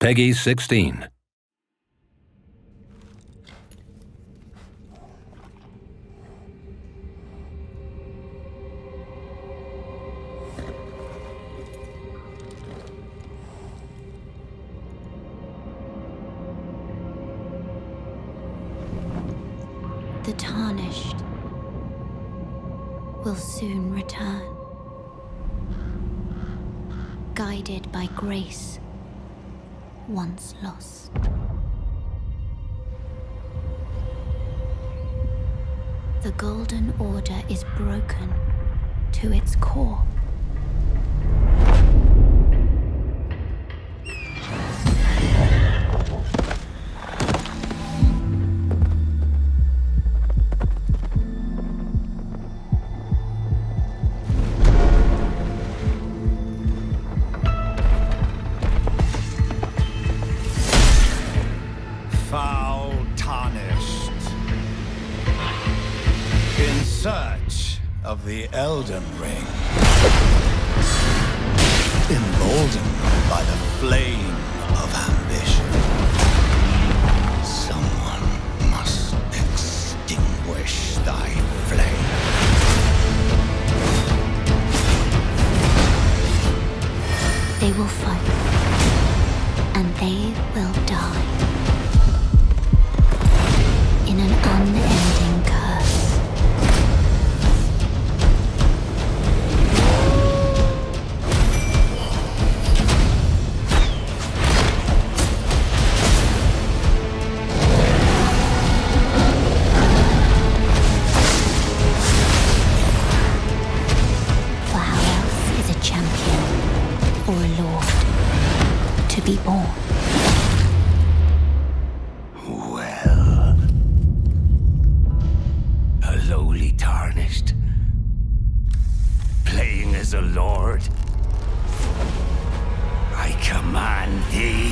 PEGI 16. The tarnished will soon return, guided by grace once lost. The Golden Order is broken to its core. Foul tarnished. In search of the Elden Ring. Emboldened by the flame of ambition. Someone must extinguish thy flame. They will fight, a lord to be born? Well, a lowly tarnished, playing as a lord. I command thee.